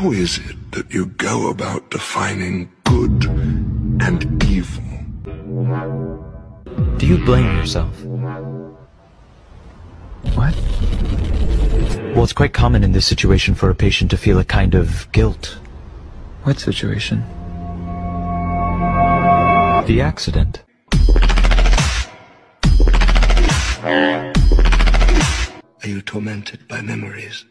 How is it that you go about defining good and evil? Do you blame yourself? What? Well, it's quite common in this situation for a patient to feel a kind of guilt. What situation? The accident. Are you tormented by memories?